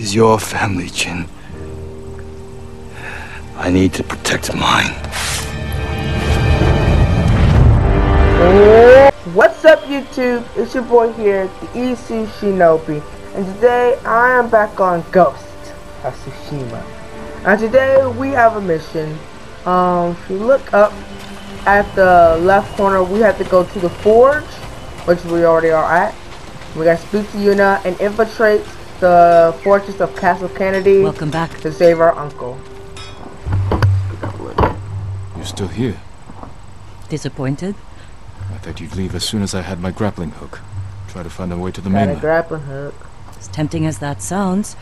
is your family, Jin. I need to protect mine. What's up YouTube? It's your boy here, the EC Shinobi, and today I am back on Ghost of Tsushima. And today we have a mission. Um, if you look up at the left corner, we have to go to the forge, which we already are at. We gotta speak to Yuna and infiltrate the fortress of Castle Kaneda Welcome back. to save our uncle. You're still here. Disappointed? I thought you'd leave as soon as I had my grappling hook. Try to find a way to the Got a mainland. grappling hook. As tempting as that sounds,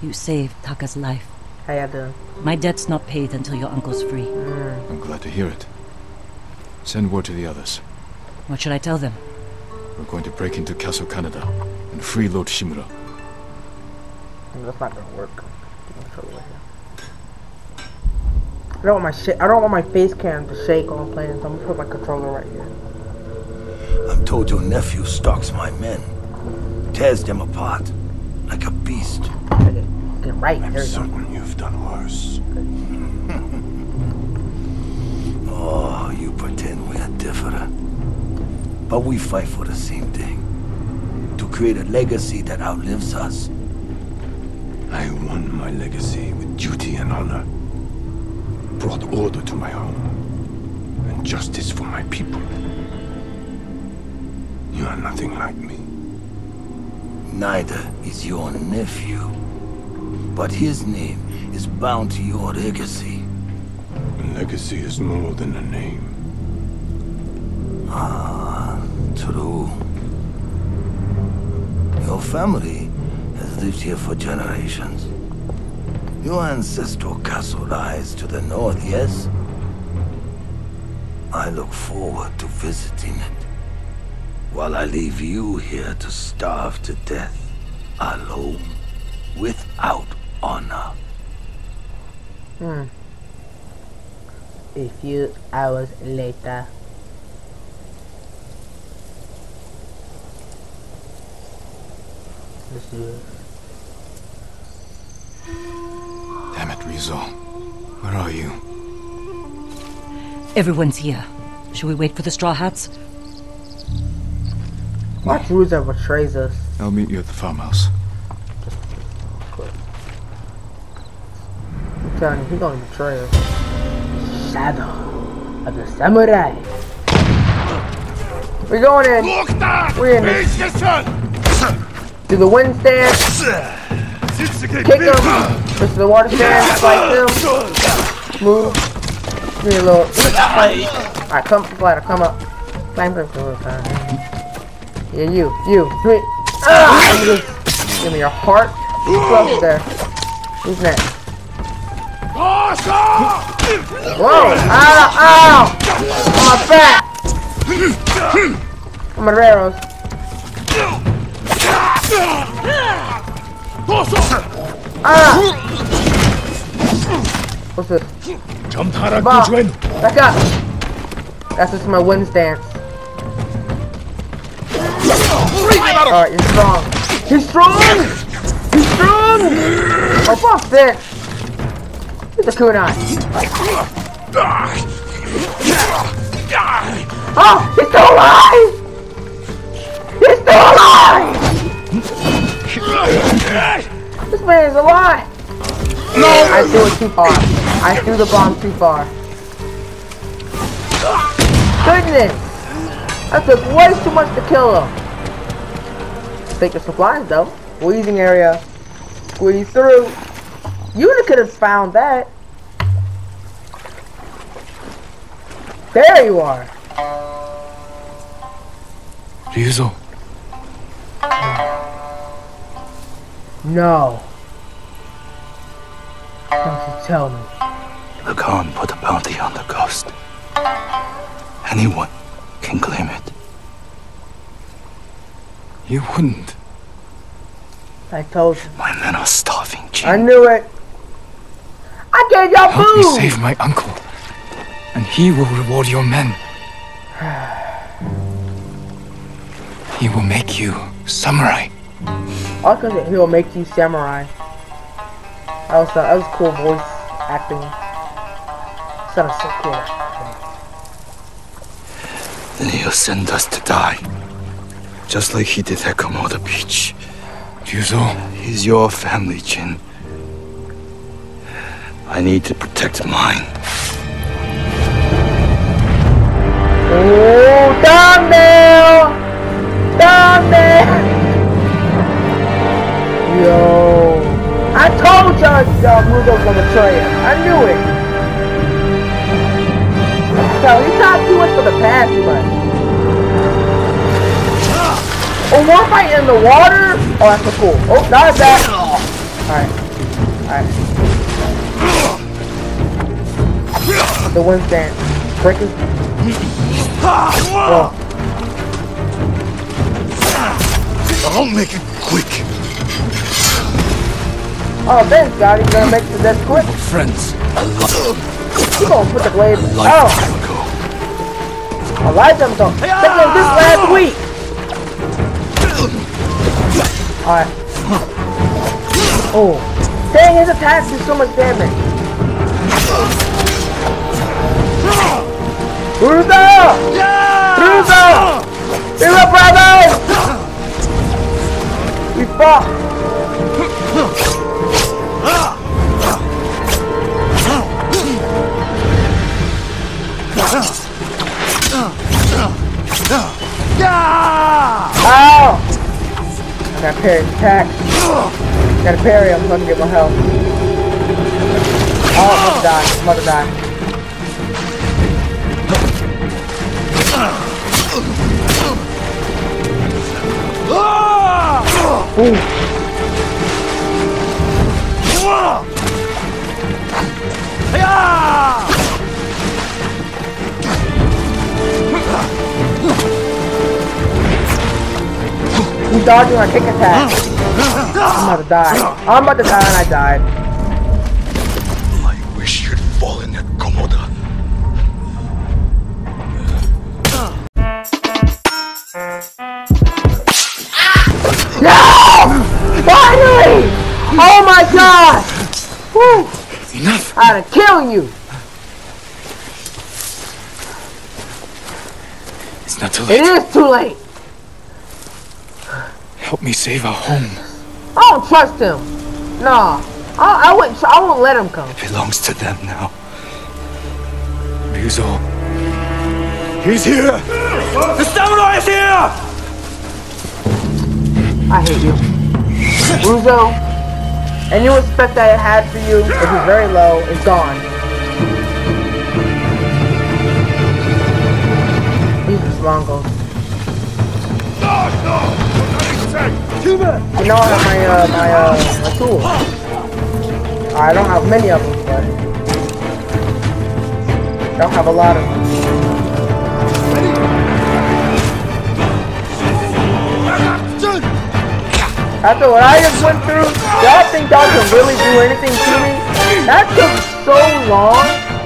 you saved Taka's life. How y'all doing? My debt's not paid until your uncle's free. Mm. I'm glad to hear it. Send word to the others. What should I tell them? We're going to break into Castle Kaneda and free Lord Shimura. That's not gonna work. Controller right here. I don't want my shit. I don't want my face cam to shake while I'm playing. So I'm gonna put my controller right here. I'm told your nephew stalks my men, tears them apart like a beast. Get, get right. there we go. certain you've done worse. oh, you pretend we're different. But we fight for the same thing. To create a legacy that outlives us. I won my legacy with duty and honor. Brought order to my home. And justice for my people. You are nothing like me. Neither is your nephew. But his name is bound to your legacy. A legacy is more than a name. Ah, true. Your family lived here for generations. Your ancestral castle lies to the north, yes? I look forward to visiting it. While I leave you here to starve to death, alone, without honor. Hmm. A few hours later. Let's do it. Damn it, Ryuzo. Where are you? Everyone's here. Should we wait for the Straw Hats? Watch Ruza betrays us. I'll meet you at the farmhouse. I'm telling you, he's gonna betray us. Shadow of the Samurai. We're going in. We're in this. Do the wind stance. Kick him. Push the water stand. Fight him. Move. Give me a little. Fight. Alright, come, glider, come up. Climb up a little time. Yeah, you, you. Give me. Ah! Give. Give me your heart. Who's close there? Who's next? Whoa! Ow! Ow! My back! On my arrows. Ah! What's this? Bob, back up! That's just my wind stance. Alright, you're strong. He's strong! He's strong! Oh, fuck this! He's a kunai. Oh, he's still alive! He's still alive! Man is alive! No! I threw it too far. I threw the bomb too far. Goodness! That took way too much to kill him. Take the supplies though. Squeezing area. Squeeze through. You could have found that. There you are. Ryuzo. No. Don't you tell me. The Khan put a bounty on the ghost. Anyone can claim it. You wouldn't. I told you. My men are starving, Jin. I knew it. I gave y'all Help me save my uncle. And he will reward your men. He will make you samurai. All because he'll make you samurai. That was that was cool voice acting. Sounded so cool. Then he'll send us to die. Just like he did at Komoda Beach. Ryuzo, He's your family, Jin. I need to protect mine. Oh, thumbnail! Thumbnail! Yo. I told y'all y'all Muzo was gonna betray him. I knew it. So he's not too much for the past too much. Ah! Oh, we're fighting in the water? Oh, that's so cool. Oh, not that. Alright. Alright. The wind stand. Break his ah! Whoa. Oh. I'll make it quick. Oh, thanks, God. He's gonna make this quick. Friends, a long, He's gonna put the blade. a Oh, lifetime ago. Elijah was on. Second this ah! last week. Alright. Oh. Dang, his attacks do so much damage. Ruzo! Ruzo! We were brothers! We fought. Ow! I gotta parry attack. Gotta parry him so I can get my health. Oh, mother died. Mother died. Ooh. He's dodging my kick attack. I'm about to die. I'm about to die and I died. I wish you'd fallen at Komoda. No! Finally! Oh my god! Woo! enough! I had to kill you! It's not too late. It is too late! Help me save our home. I don't trust him. Nah. I, I wouldn't. I won't let him come. It belongs to them now. Ryuzo, He's here! The samurai is here! I hate you. Ruzo, any respect I had for you, which is very low, is gone. Jesus Mongols. You know I have my, uh, my, uh, my tools. I don't have many of them, but... I don't have a lot of them. After what I just went through, y'all think y'all can really do anything to me? That took so long.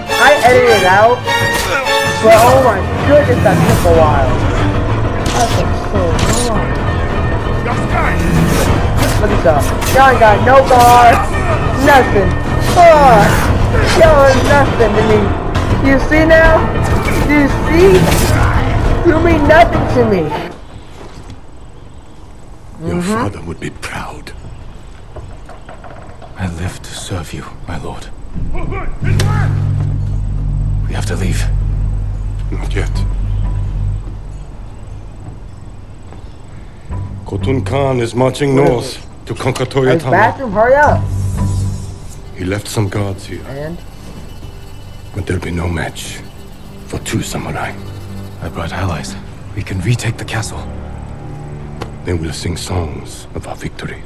I edited it out. But oh my goodness, that took a while. That took so long. Look at y'all. Y'all ain't got no guard. Nothing. Oh, y'all are nothing to me. You see now? You see? You mean nothing to me. Your mm-hmm. father would be proud. I live to serve you, my lord. We have to leave. Not yet. Khotun Khan is marching north to conquer Hey, Toyotama. bathroom, hurry up. He left some guards here, And but there'll be no match for two samurai. I brought allies. We can retake the castle. They will sing songs of our victory.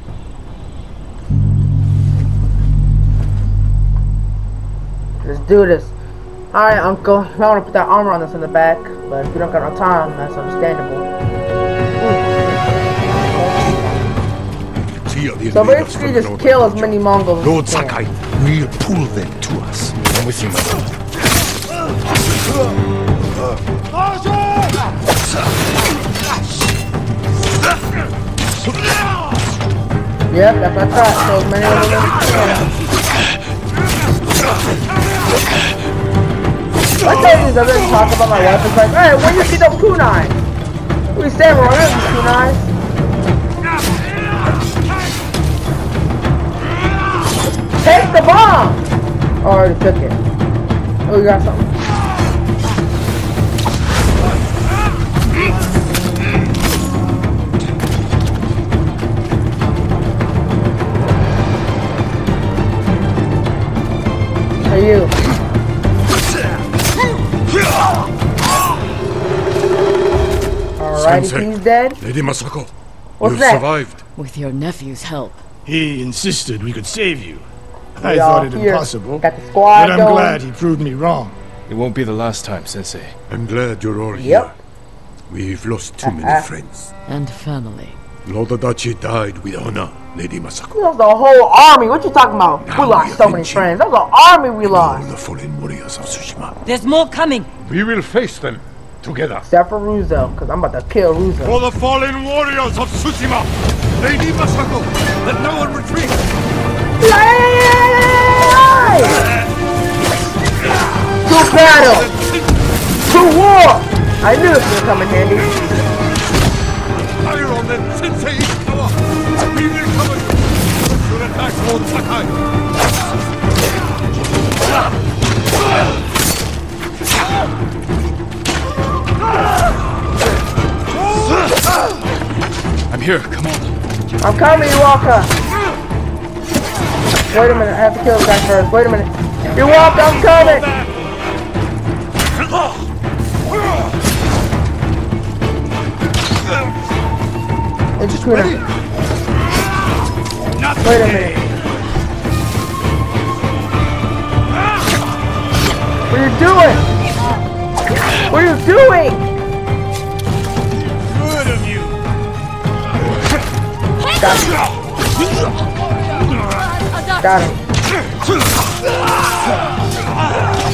let's do this. Alright, Uncle. You might want to put that armor on us in the back, but if you don't got no time, that's understandable. So basically, just kill as many Mongols Lord as you can. Sakai will pull them to us. I'm with you, my lord. Yep, that's I thought. So as many of them My thing is, doesn't talk about my weapons. Like, hey, when you see those kunai? We samurai, kunai. Take the bomb! Oh, I already took it. Oh, you got something. Hey, you. Alrighty, Sensei. he's dead. Lady Masako, What's you've survived. With your nephew's help. He insisted we could save you. I We thought it here. impossible. Got the squad But I'm going. glad he proved me wrong. It won't be the last time, Sensei. I'm glad you're all Yep. here. We've lost too Uh-uh. many uh-huh. friends. And family. Lord Adachi died with honor, Lady Masako. We lost the whole army. What you talking about? Now We we lost are so many friends. That was an army we lost. All lost. the fallen warriors of Tsushima. There's more coming. We will face them together. Except for Ruzo, because I'm about to kill Ruzo. For the fallen warriors of Tsushima! Lady Masako, let no one retreat! To battle! To war! I knew this was come in handy. Fire on them, Sensei Ishikawa! We will cover you! Should attack Lord Sakai! I'm here, come on. I'm coming, Walker! Wait a minute, I have to kill the guy first. Wait a minute. You walk, I'm coming! It's just Wait a minute. What are you doing? What are you doing? Good of you. Got him.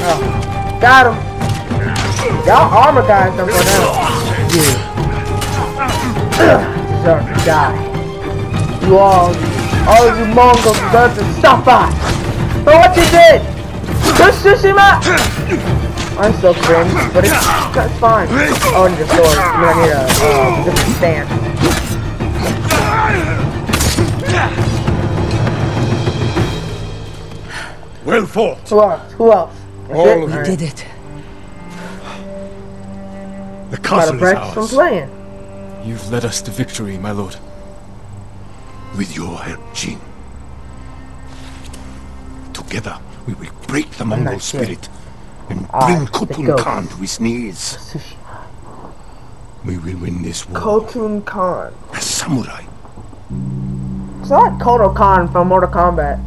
Oh, got him. Y'all armor guys don't go down. You deserve to die. You all, all of you Mongols deserve to suffer for what you did. To Tsushima. I'm so cringe, but it's that's fine. Oh, I need a sword. I mean, I need a uh, different stance. Well fought! Who else? Who else? That's All it? of you Alright. Did it. The Gotta castle is practice from playing. You've led us to victory, my lord. With your help, Jin. Together, we will break the Mongol spirit and Ah, bring the Khotun. Khan to his knees. We will win this war Khotun Khan. as samurai. It's not Kotal Kahn from Mortal Kombat.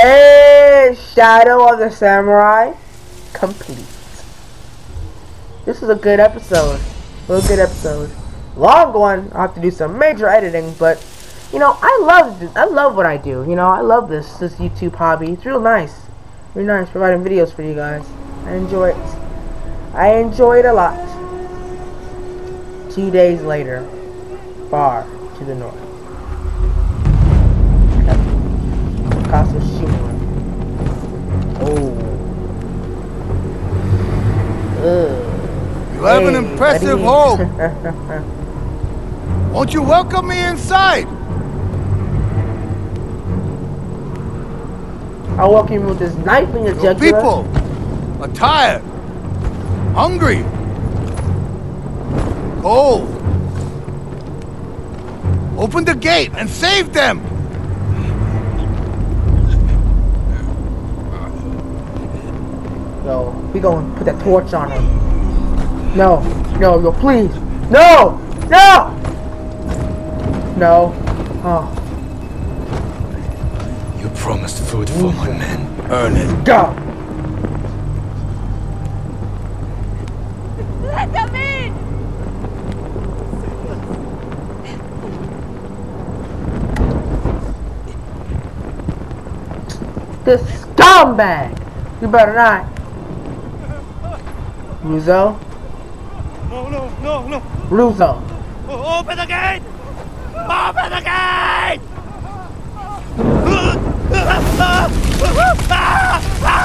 Hey, Shadow of the Samurai, complete. This is a good episode. Real good episode. Long one. I have to do some major editing, but you know, I love I love what I do. You know, I love this this YouTube hobby. It's real nice. Real nice providing videos for you guys. I enjoy it. I enjoy it a lot. Two days later, far to the north. Oh. Ugh. You have an impressive home. Won't you welcome me inside? I'll welcome you with this knife in your Your jugular. people are tired, hungry, cold. Open the gate and save them. Yo, we gonna put that torch on him. No, no, yo, please. No! No! No. Oh, You promised food for my men. Earn it. go! Let them in! This scumbag! You better not. Ruzo? No, no, no, no. Russo. Open the gate! Open the gate!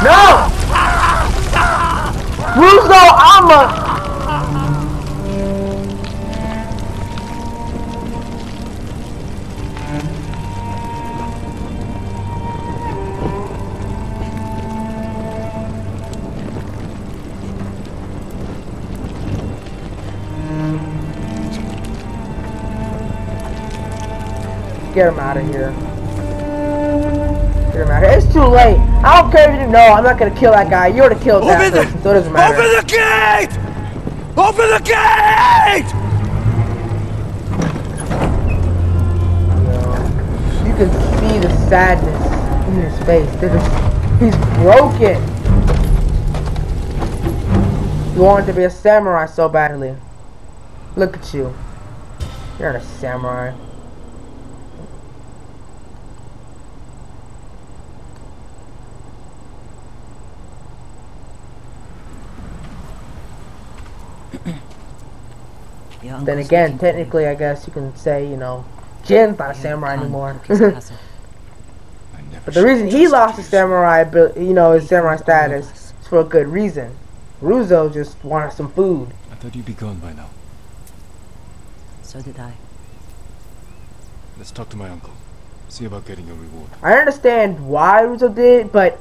No! Russo, I'm a... Get him out of here. Get him out of here. It's too late. I don't care if you know. I'm not gonna kill that guy. You already killed that Open the- person, so it doesn't matter. Open the gate! Open the gate! You can see the sadness in his face. Just- he's broken. You wanted to be a samurai so badly. Look at you. You're not a samurai. Then uncle's again, looking for you. technically, I guess you can say, you know, Jin's not a samurai anymore. took his castle. I never But the reason he lost his samurai, abil- you know, his samurai status is for a good reason. Ruzo just wanted some food. I thought you'd be gone by now. So did I. Let's talk to my uncle. See about getting your reward. I understand why Ruzo did, but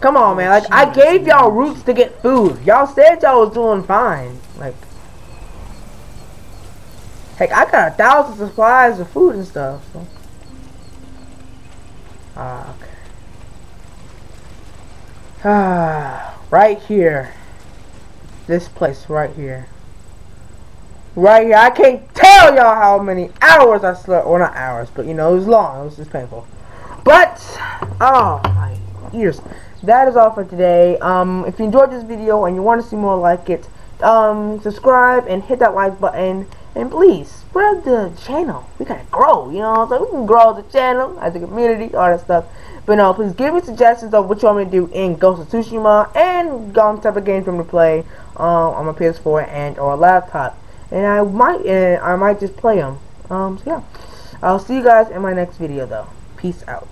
come on, oh, man. Like I gave y'all roots to get food. Y'all said y'all was doing fine. Like, heck, I got a thousand supplies of food and stuff. So. Ah, okay. Ah, right here. This place right here. Right here. I can't tell y'all how many hours I slept. Well, not hours, but you know, it was long. It was just painful. But, oh my ears. That is all for today. Um, if you enjoyed this video and you want to see more like it, um, subscribe and hit that like button. And please, spread the channel. We gotta grow, you know saying? We can grow the channel, as a community, all that stuff. But no, please give me suggestions of what you want me to do in Ghost of Tsushima and on type of games for me to play um, on my PS4 and or laptop. And I might, and I might just play them. Um, so yeah. I'll see you guys in my next video though. Peace out.